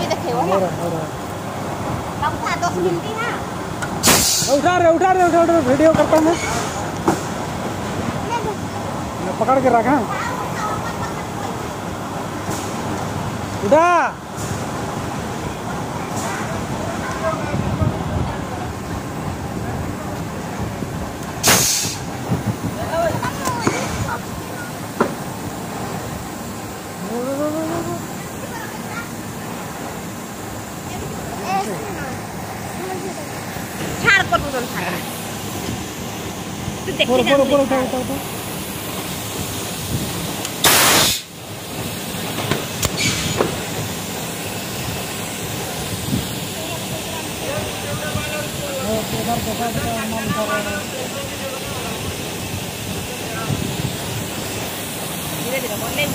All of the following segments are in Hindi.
भी हो। हो हो दस मिनट ना। उठा रहे उठा रहे उठा रहे वीडियो करता हूँ मैं। मैं पकड़ के रखा उठा। कर दो छाड़ तू देख बोलो बोलो बोलो उठा उठा उठा उधर देखा देखा माल उठा रहा है धीरे धीरे बोले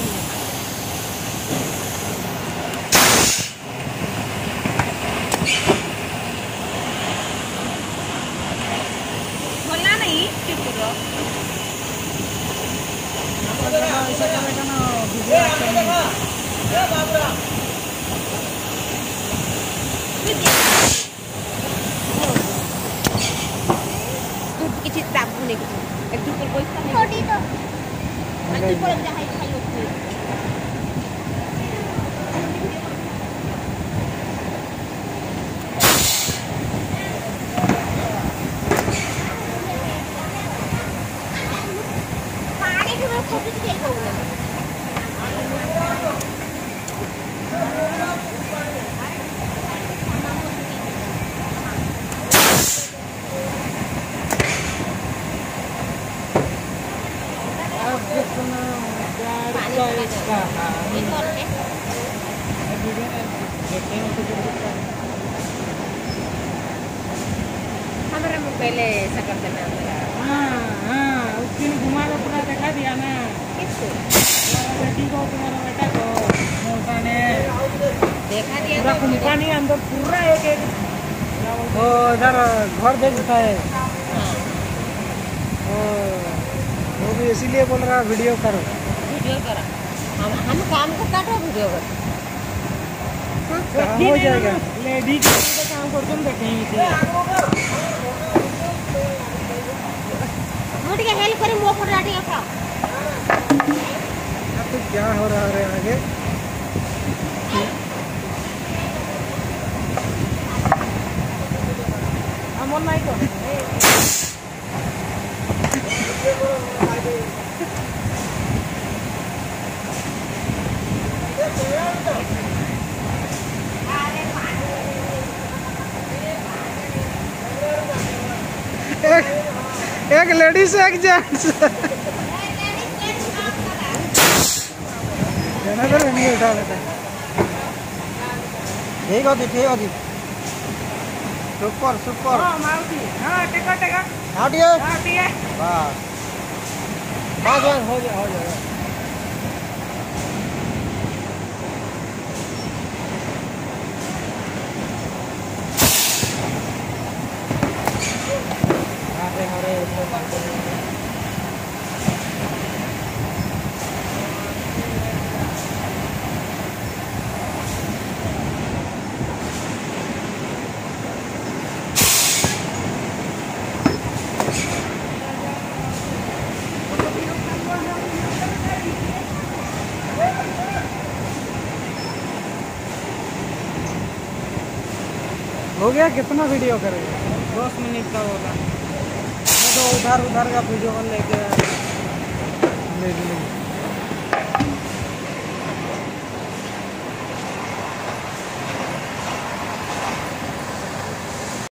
बोलना नहीं चुप करो ऐसा करेगा ना वीडियो अच्छा नहीं तू किसी दाबू नहीं कुछ एक दूसरे को इसका नहीं छोटी तो अंतिम पर जहाँ खाई होती पानी के में फ़ोटो के अब जितना प्यार का इसका ये हमारा पहले ऐसा करते ना उस दिन घुमा के पूरा दिखा देखा घर देखता है हाँ। वो वो भी इसीलिए बोल रहा वीडियो करो। वीडियो करा। हम हम काम को काटो वीडियो कर काम हो जाएगा। लेडी के काम कर तुम देखेंगे मुझे के हेल्प करी मुँह पर डाटी का अब तो क्या हो रहा है आगे? अमन नहीं को एक एक लेडीज़ एक जेंट्स जनरल नहीं उठा लेता। ठीक होती ठीक होती सुपर सुपर। हाँ टेका टेका। हटिए ठीक है। बस बस बस हो गया हो जाएगा हरे हो गया कितना वीडियो करेंगे दस मिनट का होगा। मैं तो उधर उधर का वीडियो लेके ले।